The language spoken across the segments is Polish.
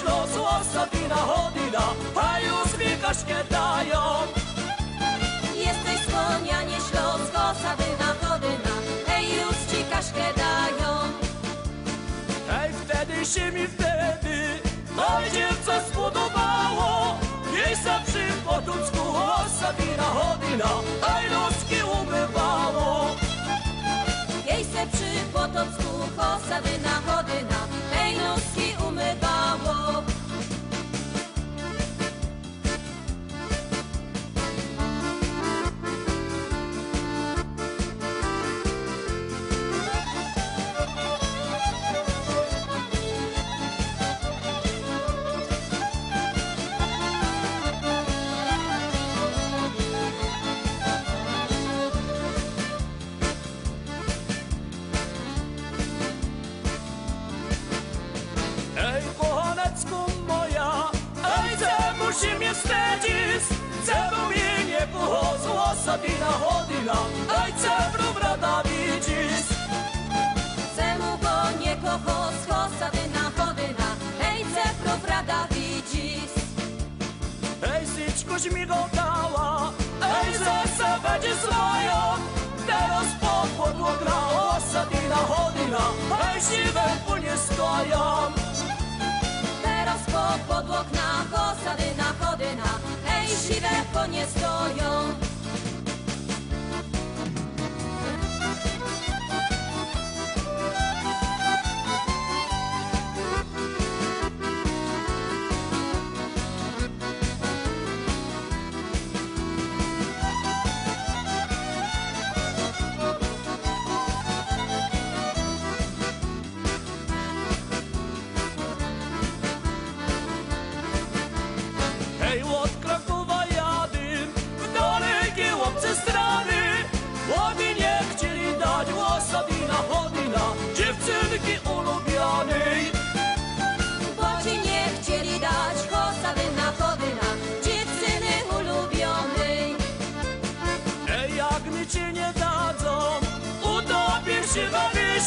ślos, osadina, hodina, a już mi kaszkę dają. Jesteś słonia, nie ślos, kosadyna, chodyna, hej, już ci kaszkę dają. Ej, wtedy się mi wtedy Oj, dziewca spodobało Jej se przy potucku Osadina, hodina Ej, noski umywało Jej se przy potocku, kosadyna, chodyna, wstydzisz? Czemu mnie nie pochodzą Osadina, hodina Ej, czemu brata widzisz? Czemu go nie kocho, kosadyna, chodyna, hej, cepro, brada, widzisz. Ej, syczkoś mi go dała Ej, że se będzie swoją Teraz pod podłogna Osadina, hodina Ej, siwe płynie stoją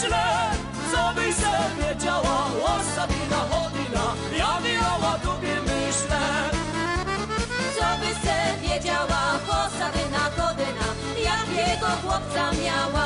źle, co byś ze mnie Sabina Chodina, ja miała tobie myślę. Co byś ze wiedziała, Sabina Chodyna, jakiego chłopca miała.